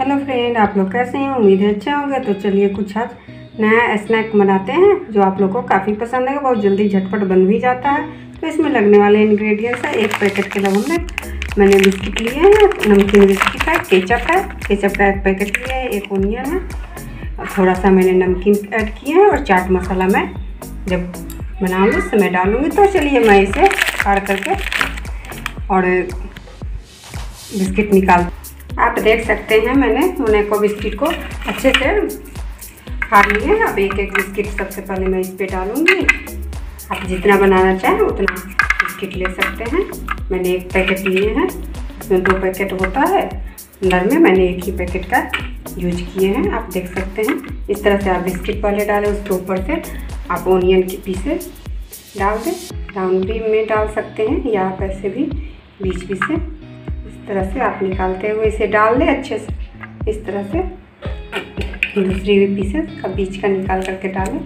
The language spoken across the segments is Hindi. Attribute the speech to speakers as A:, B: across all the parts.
A: हेलो फ्रेंड, आप लोग कैसे हैं? उम्मीद है अच्छे होंगे। तो चलिए कुछ आज नया स्नैक बनाते हैं, जो आप लोग को काफ़ी पसंद है बहुत जल्दी झटपट बन भी जाता है। तो इसमें लगने वाले इंग्रेडिएंट्स है, एक पैकेट के में मैंने बिस्किट लिए हैं, नमकीन बिस्किट है केचप है। केचप का एक पैकेट लिया है, एक ओनियन है। और थोड़ा सा मैंने नमकीन ऐड किया है, और चाट मसाला मैं जब बनाऊँगी, उस समय डालूँगी। तो चलिए मैं इसे फाड़ करके और बिस्किट निकाल आप देख सकते हैं मैंने उन्हें को बिस्किट को अच्छे से फाड़ लिए अब एक एक बिस्किट सबसे पहले मैं इस पर डालूँगी। आप जितना बनाना चाहें उतना बिस्किट ले सकते हैं। मैंने एक पैकेट लिए हैं। इसमें दो पैकेट होता है। अंदर में मैंने एक ही पैकेट का यूज़ किए हैं। आप देख सकते हैं। इस तरह से आप बिस्किट पहले डालें, उसके ऊपर से आप ओनियन के पीसेस डाल दें। राउंड भी में डाल सकते हैं या आप ऐसे भी बीच बीच से तरह से आप निकालते हुए इसे डाल दें अच्छे से। इस तरह से दूसरी भी पीसेस का बीच का निकाल करके डालें।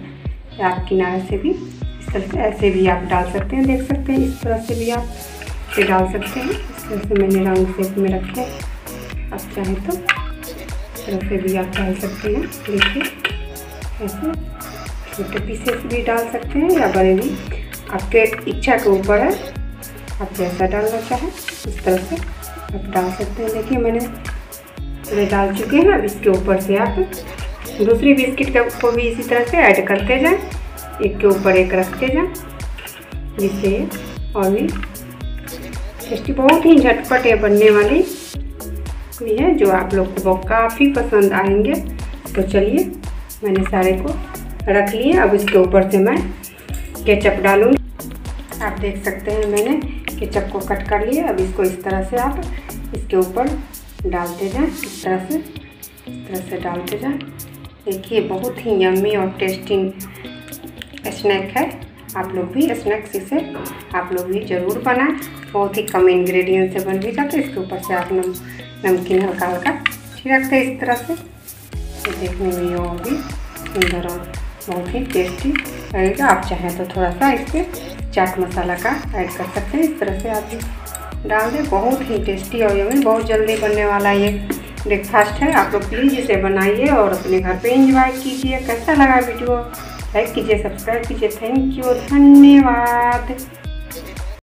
A: या आप किनारे से भी, इस तरह से ऐसे भी आप डाल सकते हैं, देख सकते हैं, इस तरह से भी आप इसे डाल सकते हैं। इस तरह से मैंने राउंड शेप में रखे आप चाहें तो इस तरह से भी आप डाल सकते हैं। देखिए, ऐसे छोटे पीसेस भी डाल सकते हैं या बड़े भी। आपके इच्छा के ऊपर है, आप जैसा डालना चाहें, इस तरह से। आप डाल सकते हैं। देखिए, मैंने पूरे डाल चुके हैं अब इसके ऊपर से आप। दूसरी बिस्किट को भी इसी तरह से ऐड करते जाएँ। एक के ऊपर एक रखते जाएँ। जिससे और भी टेस्टी, बहुत ही झटपट है बनने वाली भी है, जो आप लोग को काफ़ी पसंद आएँगे। तो चलिए, मैंने सारे को रख लिए। अब इसके ऊपर से मैं केचप डालूँगी। आप देख सकते हैं मैंने केचप को कट कर लिए। अब इसको इस तरह से आप इसके ऊपर डालते जाएँ। इस तरह से, इस तरह से डालते जाएँ। देखिए, बहुत ही यम्मी और टेस्टी स्नैक है। आप लोग भी स्नैक्स इसे, आप लोग भी ज़रूर बनाएँ। बहुत ही कम इंग्रेडिएंट से बन भी जाते इसके ऊपर से आप नम, नमकीन हल्का हल्का छिड़कते इस तरह से। देखने में और भी सुंदर और बहुत ही टेस्टी लगेगा आप चाहें तो थोड़ा सा इस पर चाट मसाला का ऐड कर सकते हैं। इस तरह से आप डाल दें। बहुत ही टेस्टी और यमी बहुत जल्दी बनने वाला ये ब्रेकफास्ट है। आप लोग प्लीज़ इसे बनाइए और अपने घर पे इंजॉय कीजिए। कैसा लगा वीडियो? लाइक कीजिए सब्सक्राइब कीजिए। थैंक यू धन्यवाद।